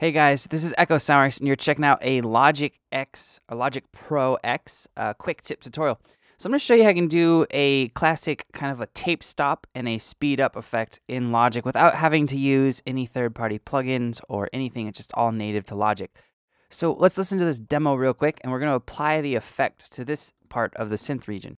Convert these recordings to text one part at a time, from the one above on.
Hey guys, this is Echo Soundworks, and you're checking out a Logic X, a Logic Pro X uh, quick tip tutorial. So I'm going to show you how you can do a classic kind of a tape stop and a speed up effect in Logic without having to use any third-party plugins or anything. It's just all native to Logic. So let's listen to this demo real quick, and we're going to apply the effect to this part of the synth region.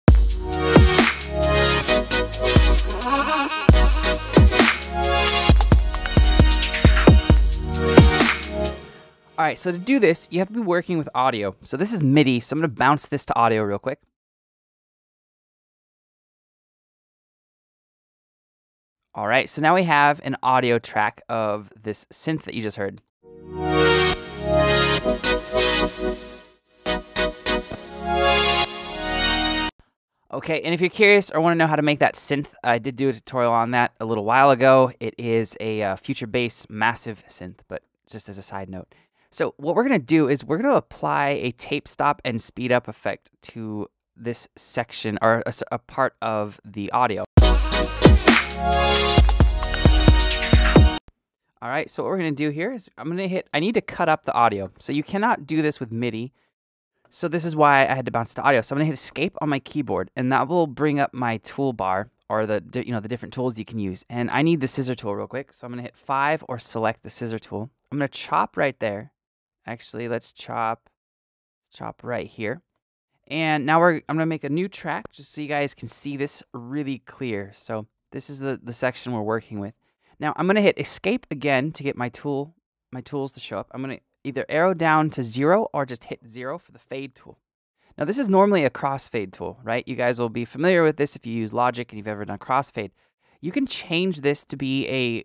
All right, so to do this, you have to be working with audio. So this is MIDI, so I'm to bounce this to audio real quick. All right, so now we have an audio track of this synth that you just heard. Okay, and if you're curious or want to know how to make that synth, I did do a tutorial on that a little while ago. It is a uh, future bass massive synth, but just as a side note. So what we're going to do is we're going to apply a tape stop and speed up effect to this section or a, a part of the audio. All right, so what we're going to do here is I'm going to hit, I need to cut up the audio. So you cannot do this with MIDI. So this is why I had to bounce to audio. So I'm going to hit escape on my keyboard and that will bring up my toolbar or the you know the different tools you can use. And I need the scissor tool real quick. So I'm going to hit 5 or select the scissor tool. I'm going to chop right there. Actually, let's chop, let's chop right here. And now we're, I'm gonna make a new track just so you guys can see this really clear. So this is the, the section we're working with. Now I'm gonna hit escape again to get my tool, my tools to show up. I'm gonna either arrow down to zero or just hit zero for the fade tool. Now this is normally a crossfade tool, right? You guys will be familiar with this if you use Logic and you've ever done crossfade. You can change this to be a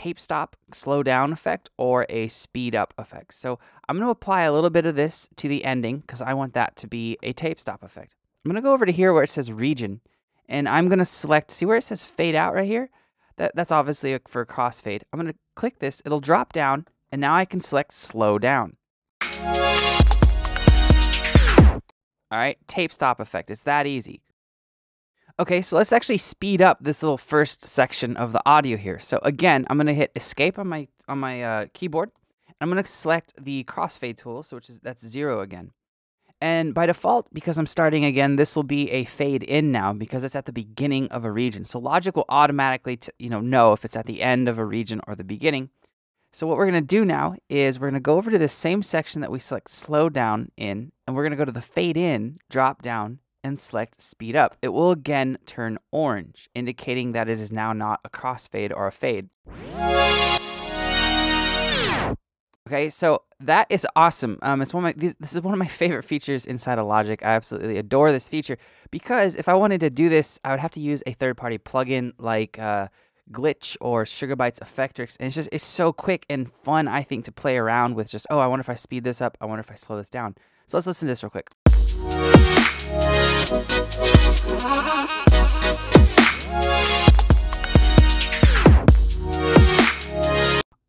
tape stop slow down effect or a speed up effect. So I'm going to apply a little bit of this to the ending because I want that to be a tape stop effect. I'm going to go over to here where it says region and I'm going to select, see where it says fade out right here? That, that's obviously for crossfade. I'm going to click this, it'll drop down and now I can select slow down. All right, tape stop effect. It's that easy. Okay, so let's actually speed up this little first section of the audio here. So again, I'm gonna hit escape on my on my uh, keyboard. And I'm gonna select the crossfade tool, so which is that's zero again. And by default, because I'm starting again, this will be a fade in now because it's at the beginning of a region. So Logic will automatically you know know if it's at the end of a region or the beginning. So what we're gonna do now is we're gonna go over to the same section that we select slow down in, and we're gonna go to the fade in, drop down, and select speed up. It will again turn orange, indicating that it is now not a crossfade or a fade. Okay, so that is awesome. Um, it's one of my this, is one of my favorite features inside of Logic. I absolutely adore this feature because if I wanted to do this, I would have to use a third-party plugin like uh, Glitch or Sugar Bytes Effectrix, and it's just it's so quick and fun. I think to play around with just oh, I wonder if I speed this up. I wonder if I slow this down. So let's listen to this real quick.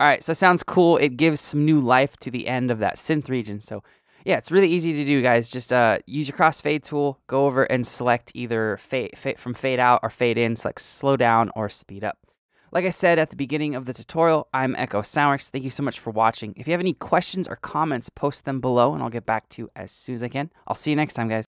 All right, so sounds cool. It gives some new life to the end of that synth region. So yeah, it's really easy to do, guys. Just uh, use your crossfade tool, go over and select either fade, fade, from fade out or fade in, select slow down or speed up. Like I said at the beginning of the tutorial, I'm Echo Soundworks. Thank you so much for watching. If you have any questions or comments, post them below and I'll get back to you as soon as I can. I'll see you next time, guys.